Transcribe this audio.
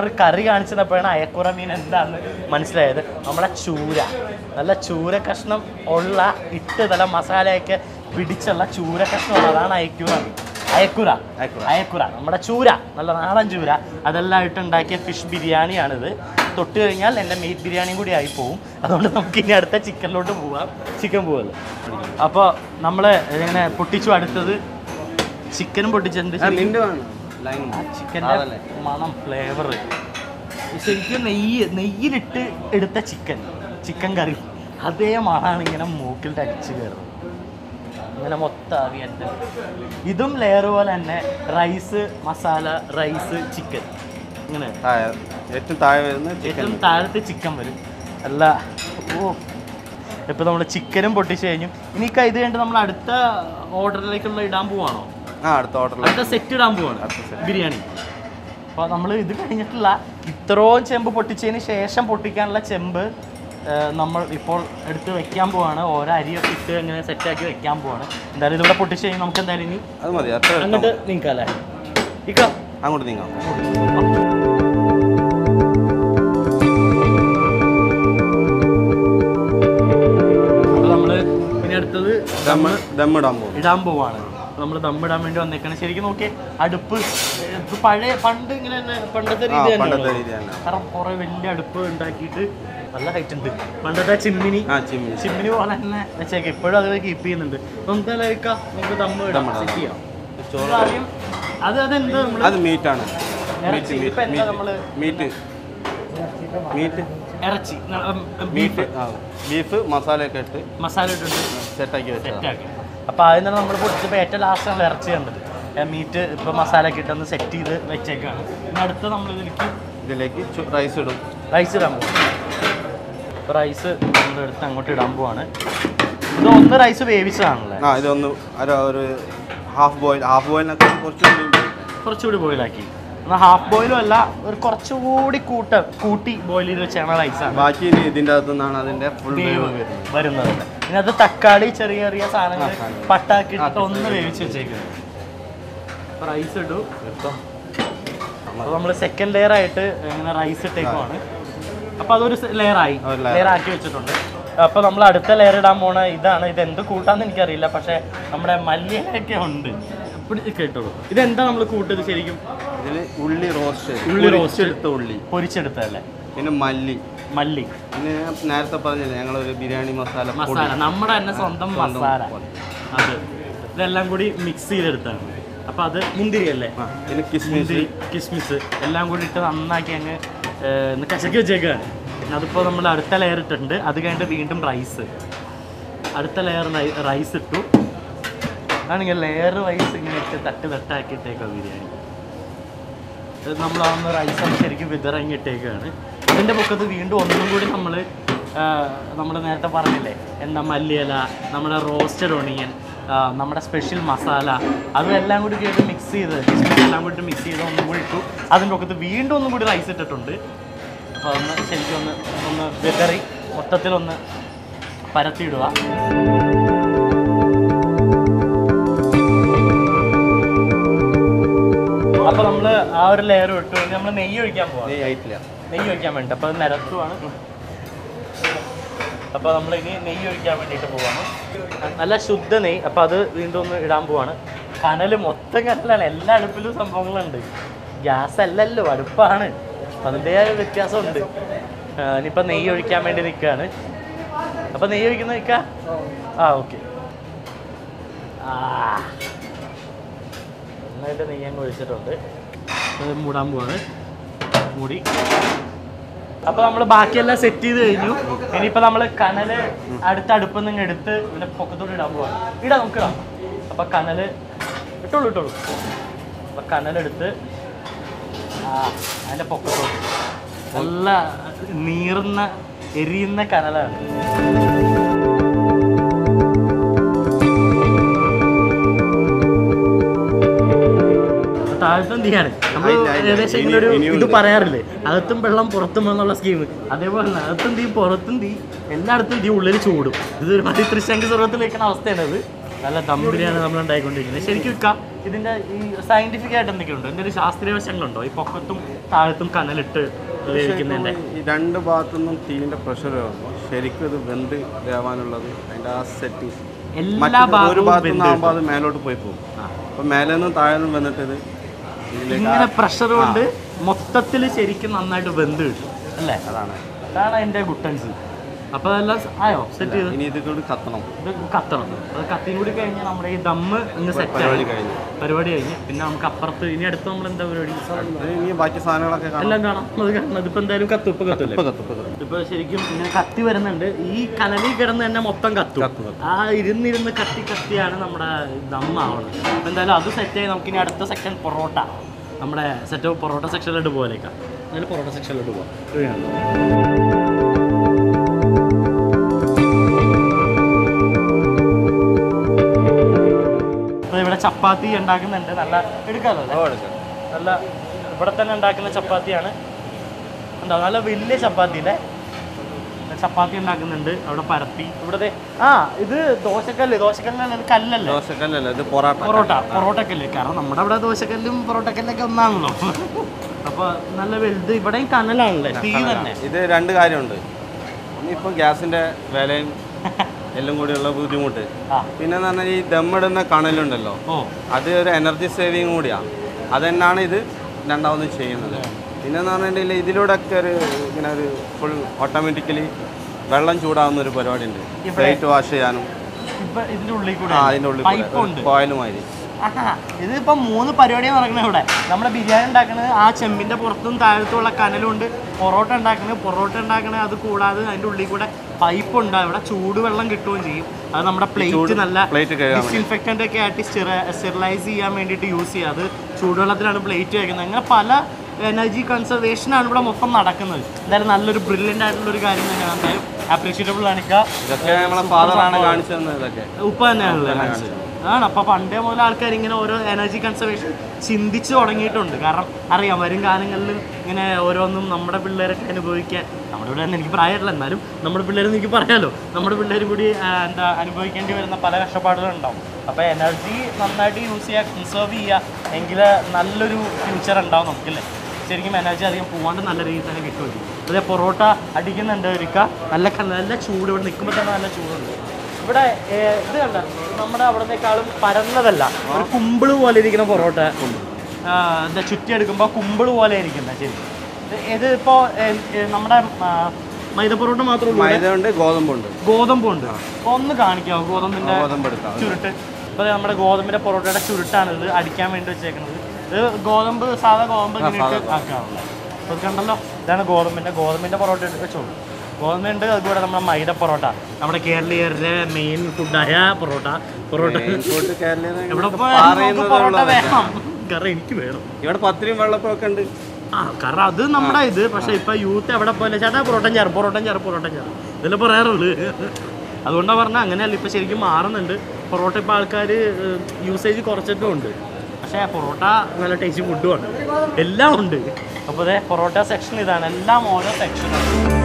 വേറൊരു കറി കാണിച്ചു തന്നപ്പോഴാണ് അയക്കുറ മീൻ എന്താണെന്ന് മനസ്സിലായത്. നമ്മുടെ ചൂര. നല്ല ചൂര കഷ്ണം ഉള്ള ഇട്ട് നല്ല മസാലയൊക്കെ പിടിച്ചുള്ള ചൂര കഷ്ണം ഉള്ളതാണ് അയക്കുറ. മീൻ അയക്കുറ. അയക്കുറ. നമ്മുടെ ചൂര. നല്ല നാടൻ ചൂര. അതെല്ലാം ഇട്ടുണ്ടാക്കിയ ഫിഷ് ബിരിയാണിയാണിത്. തൊട്ട് കഴിഞ്ഞാൽ എന്റെ മീറ്റ് ബിരിയാണിയും കൂടി ആയി പോവും അതുകൊണ്ട് നമുക്ക് ഇനി അടുത്ത ചിക്കനിലോട്ട് പോവാം. ചിക്കൻ പോവല്ലോ? അപ്പോൾ നമ്മൾ ഇങ്ങനെ പൊട്ടിച്ചു അടുത്തത്? ചിക്കനും നിന്റെ ചിക്കന്റെ മണം ഫ്ലേവർ ശരിക്കും നെയ്യ് നെയ്യിലിട്ട് എടുത്ത ചിക്കൻ ചിക്കൻ കറി അതേ മണമാണ് ഇങ്ങനെ മൂക്കിൽ അടിച്ച് കയറുന്നത് ഇങ്ങനെ മൊത്തം ആവിയന്റെ ഇതും ലെയർ പോലെ തന്നെ റൈസ് മസാല റൈസ് ചിക്കൻ ഇങ്ങനെ. ഏറ്റവും താഴെ വരുന്ന ഏറ്റവും താഴത്തെ ചിക്കൻ വരും. അല്ല ഓ. ഇപ്പം നമ്മൾ ചിക്കനും പൊട്ടിച്ച് കഴിഞ്ഞു. ഇനി ഇത് കഴിഞ്ഞിട്ട് നമ്മൾ അടുത്ത ഓർഡറിലേക്കുള്ള ഇടാൻ പോവാണോ? ആ അടുത്ത അടുത്ത സെറ്റ് ഇടാൻ പോവാണ്. ബിരിയാണി. അപ്പോൾ നമ്മൾ ഇത് കഴിഞ്ഞിട്ടുള്ള ഇത്രയും ചെമ്പ് പൊട്ടിച്ചതിന് ശേഷം പൊട്ടിക്കാനുള്ള ചെമ്പ് നമ്മൾ ഇപ്പോൾ എടുത്ത് വെക്കാൻ പോവാണ്. ഓരോ അരിയൊക്കെ ഇട്ട് ഇങ്ങനെ സെറ്റാക്കി വെക്കാൻ പോവാണ്. എന്തായാലും ഇതിവിടെ പൊട്ടിച്ച് കഴിഞ്ഞാൽ നമുക്ക് എന്തായാലും ഇനി അത് മതി അങ്ങോട്ട്. നീക്കാല്ലേ ഇക്ക. അങ്ങോട്ട് നീങ്ങാം. അപ്പോൾ നമ്മൾ ഇനി അടുത്തത് ദമ്മ് പോകും ഇടാൻ പോവാണ്. നമ്മൾ ദമ്മിടാൻ വേണ്ടി വന്നേക്കാണ്. ശരിക്കും നോക്കി അടുപ്പ് പഴയ പണ്ട് ഇങ്ങനെ തന്നെ പണ്ടത്തെ രീതി തന്നെ. കാരണം കുറെ വലിയ അടുപ്പ് ഉണ്ടാക്കിയിട്ട് നല്ല ഹൈറ്റ് ഉണ്ട്. പണ്ടത്തെ ചിമ്മിനി. ചിമ്മിനി. പോലെ തന്നെ വെച്ചേക്കാം. ഇപ്പോഴും അത് കീപ്പ് ചെയ്യുന്നുണ്ട്. നമുക്ക് ലൈക്കാം നമുക്ക് ദമ്മ് ഇടാം. സെറ്റ് ചെയ്യാം. ആദ്യം അത് അതെന്താ നമ്മൾ അത്. മീറ്റ് ആണ്. മീറ്റ് മീറ്റ് ഇറച്ചി. മീറ്റ് ബീഫ് മസാല ബീഫ് മസാലയൊക്കെ ഇട്ട് മസാല ഇട്ടിട്ട് സെറ്റാക്കി വെച്ചാൽ അപ്പോൾ അതിൽ തന്നെ നമ്മൾ പൊടിച്ചപ്പോൾ ഏറ്റവും ലാസ്റ്റാണ് ഇറച്ചി കണ്ടത്. മീറ്റ് ഇപ്പോൾ മസാല ഒക്കെ ഇട്ടൊന്ന് സെറ്റ് ചെയ്ത് വെച്ചേക്കാണ്. പിന്നെ അടുത്ത് നമ്മൾ ഇതിലേക്ക് ഇതിലേക്ക് റൈസ് ഇടും. റൈസ് ഇടാൻ പോകും ഇപ്പോൾ റൈസ് നമ്മൾ എടുത്ത് അങ്ങോട്ട് ഇടാൻ പോവാണ്. ഇത് ഒന്ന് റൈസ് വേവിച്ചതാണല്ലേ? ആ ഇതൊന്ന് ഒരു ഹാഫ് ബോയിൽ ഹാഫ് ബോയിലിനൊക്കെ കുറച്ചുകൂടി കുറച്ചുകൂടി ബോയിലാക്കി എന്നാൽ ഹാഫ് ബോയിലും അല്ല ഒരു കുറച്ചുകൂടി കൂട്ട കൂട്ടി ബോയിൽ ചെയ്ത് വെച്ചാണ് റൈസാണ് ബാക്കി ഇതിന്റെ അകത്തുനിന്നാണ് അതിന്റെ ഫുൾ വരുന്നത്. ഇതിനകത്ത് തക്കാളി ചെറിയ ചെറിയ സാധനങ്ങൾ പട്ടാക്കി. ഒന്ന് വേവിച്ച് വെച്ചേക്കുന്നത് റൈസ് ഇട്ടു. അപ്പോൾ നമ്മൾ സെക്കൻഡ് ലെയർ ആയിട്ട് ഇങ്ങനെ റൈസ് ഇട്ടേക്കുവാണ്. അപ്പോൾ അതൊരു ലെയർ ആയി. ലെയർ ആക്കി വെച്ചിട്ടുണ്ട്. അപ്പോൾ നമ്മൾ അടുത്ത ലെയർ ഇടാൻ പോണ ഇതാണ്. ഇത് എന്ത് കൂട്ടാന്ന് എനിക്കറിയില്ല. പക്ഷേ നമ്മുടെ മല്ലിയിലൊക്കെ ഉണ്ട്. കേട്ടോളൂ. ഇതെന്താ നമ്മൾ കൂട്ടത് ശരിക്കും? ഇതിൽ ഉള്ളി റോസ്റ്റ് ഉള്ളി റോസ്റ്റ് എടുത്ത ഉള്ളി. പൊരിച്ചെടുത്തല്ലേ പിന്നെ മല്ലി. മല്ലി. പിന്നെ ഞാൻ നേരത്തെ പറഞ്ഞില്ലേ ഞങ്ങളൊരു ബിരിയാണി മസാല മസാല. നമ്മുടെ തന്നെ സ്വന്തം മസാല. അത്. ഇതെല്ലാം കൂടി മിക്സ് ചെയ്തെടുത്താണ്. അപ്പോൾ അത് മുന്തിരി അല്ലേ പിന്നെ കിസ്മിസ്. കിസ്മിസ് എല്ലാം കൂടി ഇട്ട് നന്നാക്കി അങ്ങ് കശക്കി വെച്ചേക്കാണ്. അതിപ്പോൾ നമ്മൾ അടുത്ത ലെയർ ഇട്ടിട്ടുണ്ട്. അത് കഴിഞ്ഞിട്ട് വീണ്ടും റൈസ് അടുത്ത ലെയർ റൈസ് ഇട്ടു. ആണെങ്കിൽ ലെയർ വൈസ് ഇങ്ങനെ ഇട്ട് തട്ട് തട്ടാക്കിയിട്ടേക്കോ ബിരിയാണി. നമ്മൾ ആ റൈസ് ശരിക്കും വിതറങ്ങിയിട്ടേക്കാണ് അതിന്റെ പൊക്കത്ത് വീണ്ടും ഒന്നും കൂടി നമ്മൾ നമ്മൾ നേരത്തെ പറഞ്ഞില്ലേ എന്താ മല്ലിയില നമ്മുടെ റോസ്റ്റഡ് ഒണിയൻ നമ്മുടെ സ്പെഷ്യൽ മസാല അതെല്ലാം കൂടി കേട്ട് മിക്സ് ചെയ്ത് എല്ലാം കൂടി മിക്സ് ചെയ്ത് ഒന്നും കൂടി ഇട്ടു. അതിന്റെ പൊക്കത്ത് വീണ്ടും ഒന്നും കൂടി റൈസ് ഇട്ടിട്ടുണ്ട്. അപ്പോൾ ഒന്ന് ശരിക്കും ഒന്ന് ഒന്ന് വിതറി മൊത്തത്തിലൊന്ന് പരത്തിയിടുക. അപ്പോൾ നമ്മൾ ആ ഒരു ലെയർ ഇട്ടു നമ്മൾ നെയ്യ് ഒഴിക്കാൻ പോവാം. നെയ്യ് ആയിട്ടില്ല. നെയ്യ് ഒഴിക്കാൻ വേണ്ടി അപ്പോൾ നിരത്തുവാണ്. അപ്പോൾ നമ്മൾ ഇനി നെയ്യ് ഒഴിക്കാൻ വേണ്ടിയിട്ട് പോവാണ്. നല്ല ശുദ്ധ നെയ്യ്. അപ്പോൾ അത് വീണ്ടും ഒന്ന് ഇടാൻ പോവാണ്. കനൽ മൊത്തം കനലാണ്. എല്ലാ അടുപ്പിലും സംഭവങ്ങളുണ്ട്. ഗ്യാസ് അല്ലല്ലോ. അടുപ്പാണ്. അതിന്റെതായ വ്യത്യാസമുണ്ട്. ഇനിയിപ്പോൾ നെയ്യ് ഒഴിക്കാൻ വേണ്ടി നിൽക്കുകയാണ് അപ്പോൾ നെയ്യ് ഒഴിക്കുന്ന നിൽക്കാം ആ ഓക്കെ. ആ. നന്നായിട്ട് നെയ്യങ്ങ് ഒഴിച്ചിട്ടുണ്ട്. മൂടാൻ പോവാണ്. മൂടി അപ്പൊ നമ്മൾ ബാക്കിയെല്ലാം സെറ്റ് ചെയ്ത് കഴിഞ്ഞു. ഇനിയിപ്പോ നമ്മൾ കനൽ അടുത്ത അടുപ്പിൽ നിന്ന് എടുത്ത് ഇതിന്റെ പൊക്കത്തോട് ഇടാൻ പോവാണ്. ഇടാ നമുക്ക് ഇടാം. അപ്പൊ കനൽ ഇട്ടോളൂ ഇട്ടോളൂ. അപ്പൊ കനലെടുത്ത് ആ അതിന്റെ പൊക്കത്തോട്ട്. നല്ല നീറുന്ന എരിയുന്ന കനലാണ്. താഴത്തും ചെയ്യാണ് നമ്മൾ. ഏകദേശം ഇങ്ങനെ ഒരു ഇത്. പറയാറില്ലേ? അകത്തും വെള്ളം പുറത്തും എന്നുള്ള സ്കീം അതേപോലെ തന്നെ അകത്തും തീ പുറത്തും തീ എല്ലായിടത്തും തീ ഉള്ളിൽ ചൂടും. ഇതൊരു മതി തൃശ്ശങ്കി സ്വർഗത്തിൽ വെക്കുന്ന അവസ്ഥയാണ് അത്. നല്ല തമ്പിലാണ് നമ്മൾ ഉണ്ടായിക്കൊണ്ടിരിക്കുന്നത്. ശരിക്കും വെക്കാം ഇതിന്റെ ഈ സയന്റിഫിക് ആയിട്ട് എന്തൊക്കെ ഉണ്ടോ ഇതിന്റെ ഒരു ശാസ്ത്രീയ വശങ്ങളുണ്ടോ? ഈ പൊക്കത്തും താഴത്തും കനലിട്ട് ഈ രണ്ട് ഭാഗത്തുനിന്നും തീന്റെ പ്രഷർ ശരിക്കും ഇത് വെന്ത് ദേവാനുള്ളത് അതിന്റെ ആ സെറ്റിംഗ് എല്ലാ ഒരു ഭാഗവും ഭാഗത്തു വെന്ത് നിന്നാകുമ്പോൾ അത് മേലോട്ട് പോയി പോകും. അപ്പൊ മേലെ നിന്നും താഴെ നിന്നും വന്നിട്ട് ഇത് ഇങ്ങനെ പ്രഷർ കൊണ്ട് മൊത്തത്തിൽ ശരിക്കും നന്നായിട്ട് വെന്ത് കിട്ടും. അല്ലേ? അതാണ്. അതാണ് എന്റെ ഗുട്ടൻസ് അപ്പൊ അതെല്ലാം ആയോ? സെറ്റ് ചെയ്ത്? ഇനി ഇത് കത്തണം. ഇത് കത്തണം. അത് കത്തിയും കൂടി കഴിഞ്ഞാൽ നമ്മുടെ ഈ ദമ്മ് ഇന്ന് സെറ്റ് ആയി. പരിപാടി കഴിഞ്ഞ്. പിന്നെ നമുക്ക് അപ്പുറത്ത് ഇനി അടുത്ത് നമ്മൾ എന്താ പരിപാടി? ഇനി ബാക്കി സാധനങ്ങളൊക്കെ എല്ലാം കാണാം. അത് കാണണം. ഇതിപ്പോ എന്തായാലും കത്തും. ഇപ്പൊ കത്തല്ലേ ഇപ്പൊ ഇപ്പൊ ഇപ്പൊ ശരിക്കും ഇങ്ങനെ കത്തി വരുന്നുണ്ട്. ഈ കനലിൽ കിടന്ന് തന്നെ മൊത്തം കത്തും. ആ ഇരുന്നിരുന്ന് കത്തി കത്തിയാണ് നമ്മുടെ ദമ്മാവണത് അപ്പൊ എന്തായാലും അത് സെറ്റ് ആയി നമുക്ക് ഇനി അടുത്ത സെക്ഷൻ പൊറോട്ട. നമ്മുടെ സെറ്റ് പൊറോട്ട സെക്ഷനിലോട്ട് പോകാനേക്കാം എന്നാലും പൊറോട്ട സെക്ഷനിലോട്ട് പോകാം ചപ്പാത്തി ഉണ്ടാക്കുന്നുണ്ട്. നല്ല എടുക്കാമല്ലോ അല്ലേ? നല്ല ഇവിടെ തന്നെ ഉണ്ടാക്കുന്ന ചപ്പാത്തിയാണ്. എന്താ നല്ല വലിയ ചപ്പാത്തി അല്ലേ? ചപ്പാത്തി ഉണ്ടാക്കുന്നുണ്ട്. അവിടെ പരത്തി. ഇവിടെ ആ ഇത് ദോശക്കല്ല്. ദോശക്കല്ലല്ല ഇത് കല്ലല്ലേ? ദോശക്കല്ലല്ല ഇത് പൊറോട്ട. പൊറോട്ട പൊറോട്ടക്കല്ല്. കാരണം നമ്മുടെ അവിടെ ദോശക്കല്ലും പൊറോട്ടക്കല്ലൊക്കെ ഒന്നാണല്ലോ. അപ്പൊ നല്ല വലുത്. ഇവിടെയും കനലാണല്ലേ? തീ തന്നെ. ഇത് രണ്ട് കാര്യമുണ്ട്. ഇനിയിപ്പം ഗ്യാസിന്റെ വിലയും എല്ലാം കൂടിയുള്ള ബുദ്ധിമുട്ട്. പിന്നെ എന്ന് പറഞ്ഞാൽ ഈ ദമ്മിടുന്ന കണലുണ്ടല്ലോ. അത് ഒരു എനർജി സേവിങ് കൂടിയാണ് അതെന്നാണ് ഇത് രണ്ടാമത് ചെയ്യുന്നത്. പിന്നെ എന്ന് പറഞ്ഞിട്ടുണ്ടെങ്കിൽ ഇതിലൂടെയൊക്കെ ഒരു ഇങ്ങനെ ഒരു ഫുൾ ഓട്ടോമാറ്റിക്കലി വെള്ളം ചൂടാവുന്ന ഒരു പരിപാടി ഉണ്ട്? പ്ലേറ്റ് വാഷ് ചെയ്യാനും. ആ അതിന്റെ ഉള്ളിൽ ആഹാ, ഇതിപ്പോ മൂന്ന് പരിപാടിയാണ് നടക്കുന്നത് ഇവിടെ. നമ്മുടെ ബിരിയാണി ഉണ്ടാക്കുന്നത് ആ ചെമ്പിന്റെ പുറത്തും താഴത്തുള്ള കനലുണ്ട്. പൊറോട്ട ഉണ്ടാക്കുന്നത് പൊറോട്ട ഉണ്ടാക്കുന്നത് അത് കൂടാതെ അതിന്റെ ഉള്ളിൽ കൂടെ പൈപ്പ് ഉണ്ട്. ഇവിടെ ചൂടുവെള്ളം കിട്ടുകയും ചെയ്യും. അത് നമ്മുടെ പ്ലേറ്റ് നല്ല പ്ലേറ്റ് ഡിസ്ഇൻഫെക്റ്റന്റ് ഒക്കെ ആയിട്ട് സ്റ്റെറിലൈസ് ചെയ്യാൻ വേണ്ടിയിട്ട് യൂസ് ചെയ്യുക. അത് ചൂടുവെള്ളത്തിലാണ് പ്ലേറ്റ് വയ്ക്കുന്നത് അങ്ങനെ പല എനർജി കൺസർവേഷൻ ആണ് ഇവിടെ മൊത്തം നടക്കുന്നത്. എന്തായാലും നല്ലൊരു ബ്രില്യന്റ് ആയിട്ടുള്ള ഒരു കാര്യം തന്നെയാണ്. എന്തായാലും അപ്രീഷിയേറ്റബിൾ കാണിക്കുക ഇതൊക്കെ നമ്മളെ ഫാദറാണ് കാണിച്ചു തന്നത് ഇതൊക്കെ. ഉപ്പ തന്നെയാണല്ലേ കാണിച്ചത്. ആണ്. അപ്പൊ പണ്ടേ മുതൽ ആൾക്കാർ ഇങ്ങനെ ഓരോ എനർജി കൺസർവേഷൻ ചിന്തിച്ചു തുടങ്ങിയിട്ടുണ്ട്. കാരണം അറിയാം വരും കാലങ്ങളിൽ ഇങ്ങനെ ഓരോന്നും നമ്മുടെ പിള്ളേരൊക്കെ അനുഭവിക്കാൻ നമ്മുടെ ഇവിടെ എനിക്ക് പ്രായമില്ല എന്നാലും നമ്മുടെ പിള്ളേരെന്ന് എനിക്ക് പറയാലോ. നമ്മുടെ പിള്ളേർ കൂടി എന്താ അനുഭവിക്കേണ്ടി വരുന്ന പല കഷ്ടപ്പാടുകളുണ്ടാവും അപ്പോൾ എനർജി നന്നായിട്ട് യൂസ് ചെയ്യുക കൺസേർവ് ചെയ്യുക എങ്കിൽ നല്ലൊരു ഫ്യൂച്ചർ ഉണ്ടാവും നമുക്കല്ലേ? ശരിക്കും എനർജി അധികം പോകാണ്ട് നല്ല രീതിയിൽ തന്നെ കിട്ടുമല്ലോ അതേ പൊറോട്ട അടിക്കുന്നുണ്ട് ഒരിക്ക നല്ല നല്ല ചൂട് ഇവിടെ നിൽക്കുമ്പോൾ തന്നെ നല്ല ചൂടുണ്ട്. ഇവിടെ ഇത് കണ്ട? നമ്മുടെ അവിടത്തേക്കാളും പരന്നതല്ല. ഒരു കുമ്പിൾ പോലെ ഇരിക്കുന്ന പൊറോട്ട. എന്താ ചുറ്റി എടുക്കുമ്പോൾ കുമ്പിൾ പോലെ ഇരിക്കുന്ന ശരി. ഇത് ഇപ്പോ നമ്മുടെ മൈദ പൊറോട്ട മാത്രമേ മൈദ ഉണ്ട് ഗോതമ്പുണ്ട് ഗോതമ്പുണ്ട് ഒന്ന് കാണിക്കാവോ? ഗോതമ്പിന്റെ ചുരുട്ട്. ഇപ്പൊ നമ്മുടെ ഗോതമ്പിന്റെ പൊറോട്ടയുടെ ചുരുട്ടാണ് ഇത് അടിക്കാൻ വേണ്ടി വെച്ചേക്കുന്നത്. ഇത് ഗോതമ്പ് സാധാ ഗോതമ്പ് ആക്കാറുള്ളത് കണ്ടല്ലോ ഇതാണ് ഗോതമ്പിന്റെ ഗോതമ്പിന്റെ പൊറോട്ട എടുത്ത് വെച്ചോളൂ. ഗോതമ്പുണ്ട് അതുകൂടെ നമ്മുടെ മൈദ പൊറോട്ട. നമ്മുടെ കേരളീയരുടെ മെയിൻ ഫുഡായ പൊറോട്ട. പൊറോട്ട പൊറോട്ട വേണം. കാരണം എനിക്ക് വേണം. ഇവിടെ പത്തിരിയും വെള്ളപ്പൊക്കെ ഉണ്ട്. ആ കാരണം അത് നമ്മുടെ ഇത്. പക്ഷെ ഇപ്പൊ യൂത്ത് എവിടെ പോലെ ചേട്ടാ പൊറോട്ടം ചേർ പൊറോട്ടം ചേർ പൊറോട്ടം ചേർ. ഇതെല്ലാം പറയാറുള്ളൂ. അതുകൊണ്ടാണ് പറഞ്ഞാൽ അങ്ങനെയല്ല ഇപ്പൊ ശരിക്കും മാറുന്നുണ്ട്. പൊറോട്ട ഇപ്പൊ ആൾക്കാർ യൂസേജ് കുറച്ചിട്ടും ഉണ്ട്. പക്ഷേ പൊറോട്ട നല്ല ടേസ്റ്റ് ഫുഡുമാണ് എല്ലാം ഉണ്ട്. അപ്പോൾ അതെ പൊറോട്ട സെക്ഷൻ ഇതാണ്. എല്ലാം ഓരോ സെക്ഷനാണ്